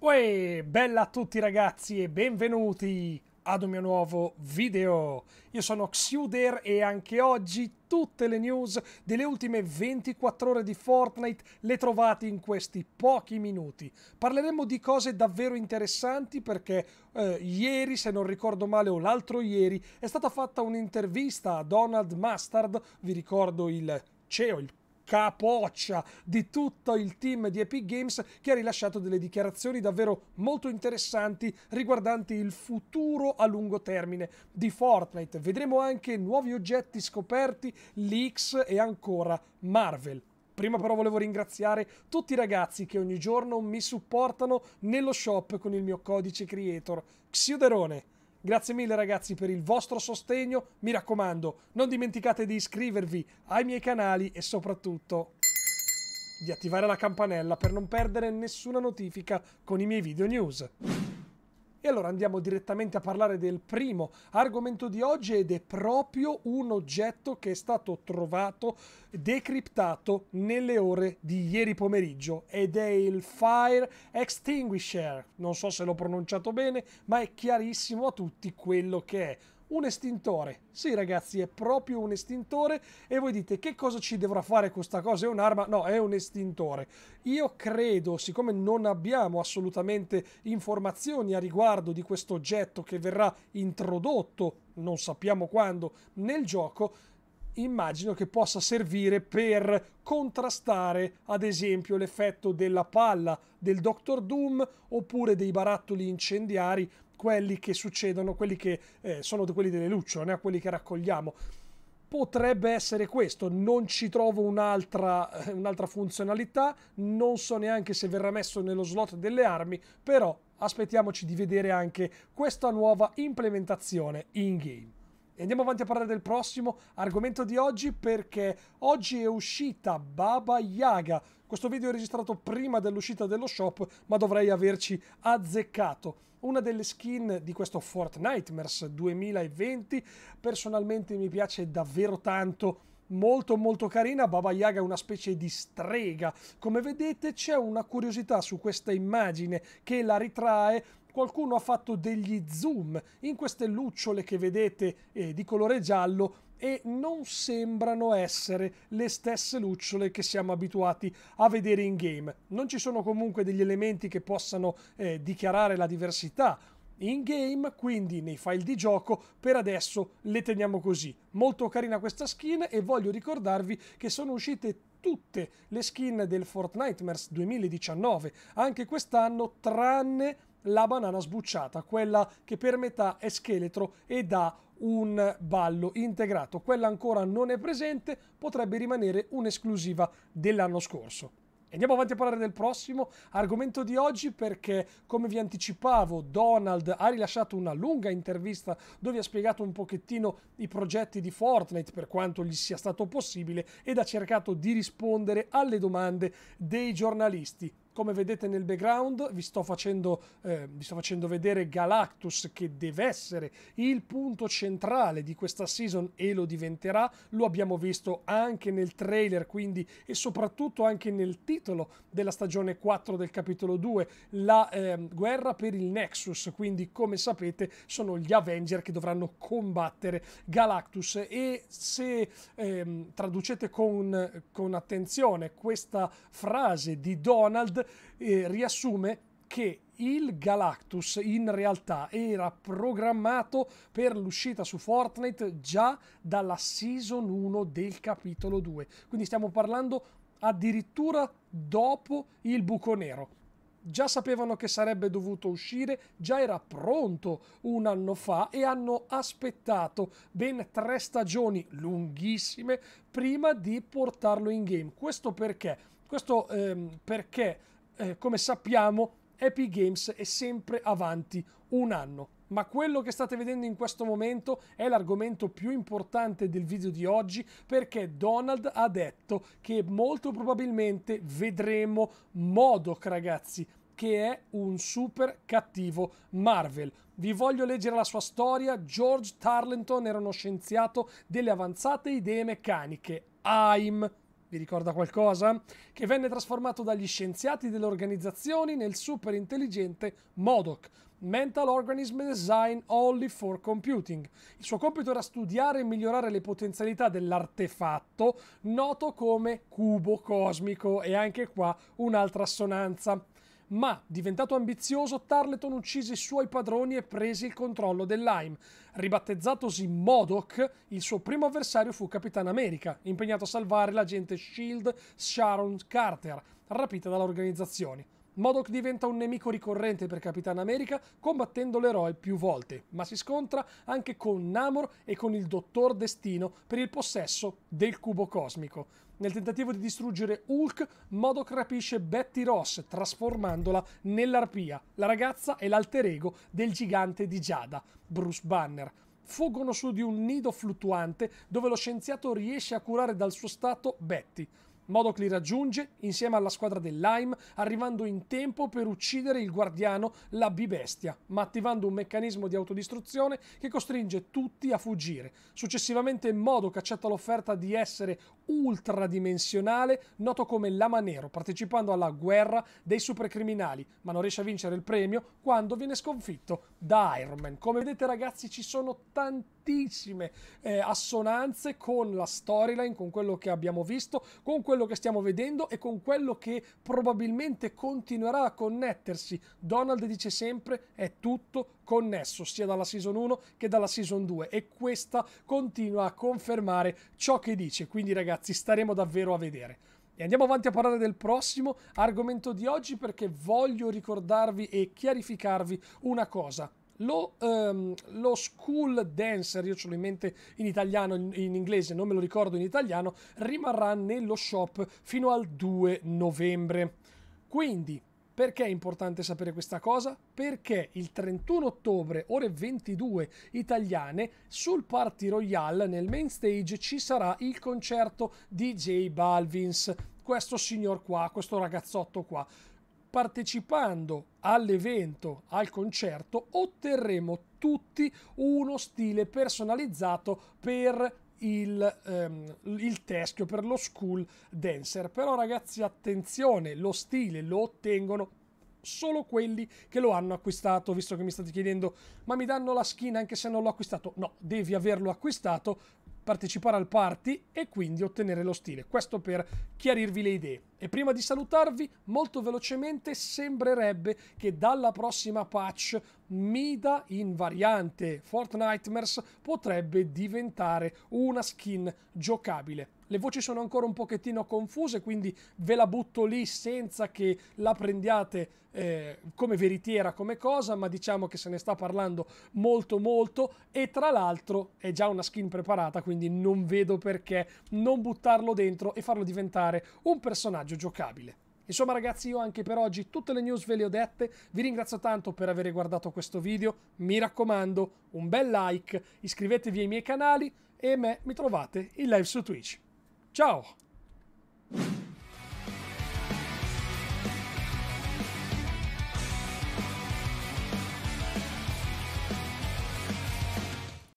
Uè, bella a tutti ragazzi e benvenuti ad un mio nuovo video. Io sono Xuder e anche oggi tutte le news delle ultime 24 ore di Fortnite le trovate in questi pochi minuti. Parleremo di cose davvero interessanti perché eh, ieri, se non ricordo male, o l'altro ieri, è stata fatta un'intervista a Donald Mustard, vi ricordo il CEO, il capoccia di tutto il team di Epic Games che ha rilasciato delle dichiarazioni davvero molto interessanti riguardanti il futuro a lungo termine di Fortnite. Vedremo anche nuovi oggetti scoperti, leaks e ancora Marvel. Prima però volevo ringraziare tutti i ragazzi che ogni giorno mi supportano nello shop con il mio codice creator Xiuderone. Grazie mille ragazzi per il vostro sostegno, mi raccomando, non dimenticate di iscrivervi ai miei canali e soprattutto di attivare la campanella per non perdere nessuna notifica con i miei video news. E allora andiamo direttamente a parlare del primo argomento di oggi ed è proprio un oggetto che è stato trovato decriptato nelle ore di ieri pomeriggio ed è il Fire Extinguisher. Non so se l'ho pronunciato bene, ma è chiarissimo a tutti quello che è un estintore. Sì, ragazzi, è proprio un estintore. E voi dite che cosa ci dovrà fare questa cosa? È un'arma? No, è un estintore. Io credo, siccome non abbiamo assolutamente informazioni a riguardo di questo oggetto che verrà introdotto, non sappiamo quando, nel gioco, immagino che possa servire per contrastare ad esempio l'effetto della palla del Doctor Doom oppure dei barattoli incendiari quelli che succedono, quelli che eh, sono quelli delle lucciole, eh, quelli che raccogliamo. Potrebbe essere questo, non ci trovo un'altra, eh, un'altra funzionalità, non so neanche se verrà messo nello slot delle armi, però aspettiamoci di vedere anche questa nuova implementazione in game. E andiamo avanti a parlare del prossimo argomento di oggi perché oggi è uscita Baba Yaga. Questo video è registrato prima dell'uscita dello shop, ma dovrei averci azzeccato. Una delle skin di questo Fortnitemares 2020. Personalmente mi piace davvero tanto molto molto carina. Baba Yaga è una specie di strega. Come vedete c'è una curiosità su questa immagine che la ritrae. Qualcuno ha fatto degli zoom in queste lucciole che vedete eh, di colore giallo e non sembrano essere le stesse lucciole che siamo abituati a vedere in game. Non ci sono comunque degli elementi che possano eh, dichiarare la diversità in game, quindi nei file di gioco, per adesso le teniamo così. Molto carina questa skin e voglio ricordarvi che sono uscite tutte le skin del Fortnitemares 2019 anche quest'anno tranne la banana sbucciata, quella che per metà è scheletro ed ha un ballo integrato. Quella ancora non è presente, potrebbe rimanere un'esclusiva dell'anno scorso. Andiamo avanti a parlare del prossimo argomento di oggi perché, come vi anticipavo, Donald ha rilasciato una lunga intervista dove ha spiegato un pochettino i progetti di Fortnite per quanto gli sia stato possibile ed ha cercato di rispondere alle domande dei giornalisti come vedete nel background vi sto, facendo, eh, vi sto facendo vedere Galactus che deve essere il punto centrale di questa season e lo diventerà. Lo abbiamo visto anche nel trailer quindi e soprattutto anche nel titolo della stagione 4 del capitolo 2, la eh, guerra per il Nexus. Quindi come sapete sono gli Avenger che dovranno combattere Galactus e se eh, traducete con, con attenzione questa frase di Donald eh, riassume che il Galactus in realtà era programmato per l'uscita su Fortnite già dalla season 1 del capitolo 2. Quindi stiamo parlando addirittura dopo il buco nero. Già sapevano che sarebbe dovuto uscire, già era pronto un anno fa e hanno aspettato ben tre stagioni lunghissime prima di portarlo in game. Questo perché? Questo ehm, perché eh, come sappiamo, Epic Games è sempre avanti un anno. Ma quello che state vedendo in questo momento è l'argomento più importante del video di oggi perché Donald ha detto che molto probabilmente vedremo Modoc, ragazzi. che è un super cattivo Marvel. Vi voglio leggere la sua storia. George Tarleton era uno scienziato delle avanzate idee meccaniche. AIM vi ricorda qualcosa? Che venne trasformato dagli scienziati delle organizzazioni nel super intelligente MODOK, Mental Organism Design Only for Computing. Il suo compito era studiare e migliorare le potenzialità dell'artefatto noto come cubo cosmico e anche qua un'altra assonanza ma, diventato ambizioso, Tarleton uccise i suoi padroni e prese il controllo dell'AIM. Ribattezzatosi MODOK, il suo primo avversario fu Capitan America, impegnato a salvare l'agente SHIELD Sharon Carter, rapita dall'organizzazione. Modok diventa un nemico ricorrente per Capitan America, combattendo l'eroe più volte, ma si scontra anche con Namor e con il Dottor Destino per il possesso del cubo cosmico. Nel tentativo di distruggere Hulk, Modok rapisce Betty Ross, trasformandola nell'arpia. La ragazza è l'alter ego del gigante di Giada, Bruce Banner. Fuggono su di un nido fluttuante dove lo scienziato riesce a curare dal suo stato Betty. Modok li raggiunge insieme alla squadra del Lime, arrivando in tempo per uccidere il guardiano, la Bibestia, ma attivando un meccanismo di autodistruzione che costringe tutti a fuggire. Successivamente Modok accetta l'offerta di essere ultradimensionale, noto come Lama Nero, partecipando alla guerra dei supercriminali, ma non riesce a vincere il premio quando viene sconfitto da Iron Man. Come vedete ragazzi ci sono tantissime eh, assonanze con la storyline, con quello che abbiamo visto, con quello che stiamo vedendo e con quello che probabilmente continuerà a connettersi. Donald dice sempre è tutto connesso sia dalla season 1 che dalla season 2 e questa continua a confermare ciò che dice. Quindi ragazzi staremo davvero a vedere. E andiamo avanti a parlare del prossimo argomento di oggi perché voglio ricordarvi e chiarificarvi una cosa. Lo, um, lo, school dancer, io ce l'ho in mente in italiano, in, in, inglese, non me lo ricordo in italiano, rimarrà nello shop fino al 2 novembre. Quindi perché è importante sapere questa cosa? Perché il 31 ottobre, ore 22 italiane, sul Party Royale, nel main stage, ci sarà il concerto di J Balvins. Questo signor qua, questo ragazzotto qua. Partecipando all'evento, al concerto, otterremo tutti uno stile personalizzato per il, um, il, teschio per lo school dancer. Però ragazzi attenzione, lo stile lo ottengono solo quelli che lo hanno acquistato, visto che mi state chiedendo ma mi danno la skin anche se non l'ho acquistato? No, devi averlo acquistato partecipare al party e quindi ottenere lo stile. Questo per chiarirvi le idee. E prima di salutarvi, molto velocemente, sembrerebbe che dalla prossima patch Mida in variante Fortnitemares potrebbe diventare una skin giocabile. Le voci sono ancora un pochettino confuse, quindi ve la butto lì senza che la prendiate eh, come veritiera, come cosa, ma diciamo che se ne sta parlando molto molto e tra l'altro è già una skin preparata, quindi non vedo perché non buttarlo dentro e farlo diventare un personaggio giocabile. Insomma ragazzi io anche per oggi tutte le news ve le ho dette, vi ringrazio tanto per aver guardato questo video, mi raccomando un bel like, iscrivetevi ai miei canali e me mi trovate in live su Twitch. Ciao!